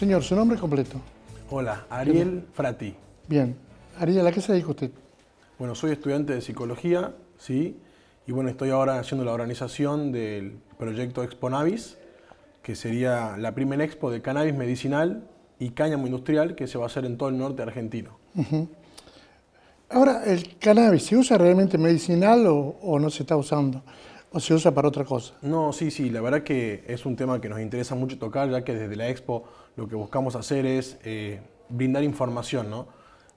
Señor, su nombre completo. Hola, Ariel Frati. Bien. Ariel, ¿a qué se dedica usted? Bueno, soy estudiante de psicología, ¿sí? Y bueno, estoy ahora haciendo la organización del proyecto Exponavis, que sería la primera expo de cannabis medicinal y cáñamo industrial que se va a hacer en todo el norte argentino. Ahora, ¿el cannabis se usa realmente medicinal o, o no se está usando? ¿O se usa para otra cosa? No, sí, sí, la verdad que es un tema que nos interesa mucho tocar, ya que desde la expo lo que buscamos hacer es eh, brindar información, ¿no?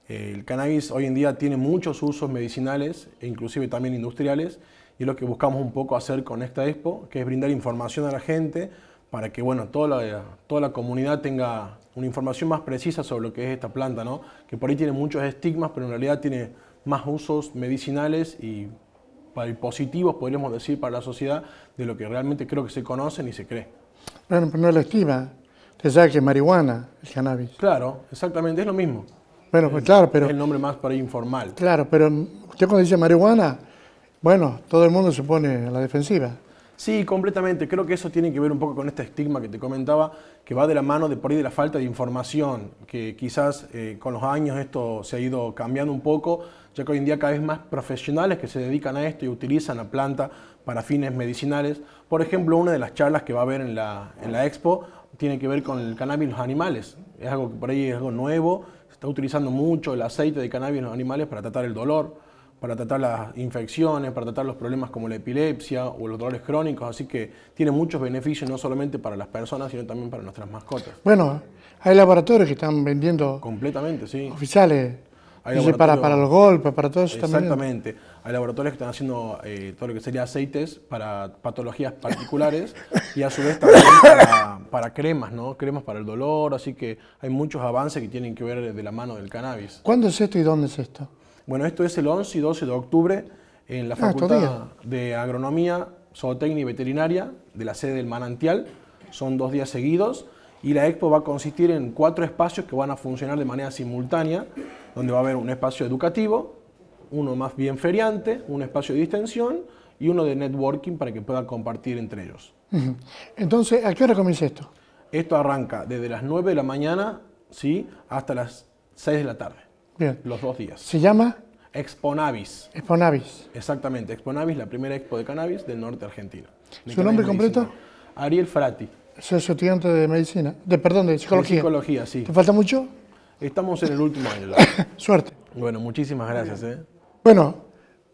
Eh, el cannabis hoy en día tiene muchos usos medicinales e inclusive también industriales y es lo que buscamos un poco hacer con esta expo, que es brindar información a la gente para que bueno, toda, la, toda la comunidad tenga una información más precisa sobre lo que es esta planta, ¿no? que por ahí tiene muchos estigmas, pero en realidad tiene más usos medicinales y para el positivo, podríamos decir, para la sociedad, de lo que realmente creo que se conocen y se cree. Bueno, pero no la estima. Usted sabe que es marihuana el cannabis. Claro, exactamente, es lo mismo. Bueno, pues claro, pero... Es el nombre más por ahí informal. Claro, pero usted cuando dice marihuana, bueno, todo el mundo se pone a la defensiva. Sí, completamente. Creo que eso tiene que ver un poco con este estigma que te comentaba, que va de la mano de por ahí de la falta de información, que quizás eh, con los años esto se ha ido cambiando un poco, ya que hoy en día cada vez más profesionales que se dedican a esto y utilizan la planta para fines medicinales. Por ejemplo, una de las charlas que va a haber en la, en la expo tiene que ver con el cannabis en los animales. Es algo que por ahí es algo nuevo, se está utilizando mucho el aceite de cannabis en los animales para tratar el dolor para tratar las infecciones, para tratar los problemas como la epilepsia o los dolores crónicos, así que tiene muchos beneficios no solamente para las personas, sino también para nuestras mascotas. Bueno, hay laboratorios que están vendiendo... Completamente, sí. Oficiales. Para, para los golpes, para todo eso también. Exactamente. Hay laboratorios que están haciendo eh, todo lo que sería aceites para patologías particulares y a su vez también para, para, cremas, ¿no? Cremas para el dolor, así que hay muchos avances que tienen que ver de la mano del cannabis. ¿Cuándo es esto y dónde es esto? Bueno, esto es el 11 y 12 de octubre en la ah, Facultad de Agronomía, Zootecnia y Veterinaria de la sede del Manantial. Son dos días seguidos y la expo va a consistir en cuatro espacios que van a funcionar de manera simultánea, donde va a haber un espacio educativo, uno más bien feriante, un espacio de distensión y uno de networking para que puedan compartir entre ellos. Entonces, ¿a qué hora comienza esto? Esto arranca desde las 9 de la mañana ¿sí? hasta las 6 de la tarde. Bien. Los dos días. ¿Se llama? Exponavis. Exponavis. Exactamente, Exponavis, la primera expo de cannabis del norte argentino. ¿Su nombre completo? Ariel Frati. Soy estudiante de medicina, de perdón, de psicología. De psicología, sí. ¿Te falta mucho? Estamos en el último año. Suerte. Bueno, muchísimas gracias. ¿eh? Bueno,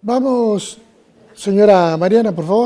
vamos, señora Mariana, por favor.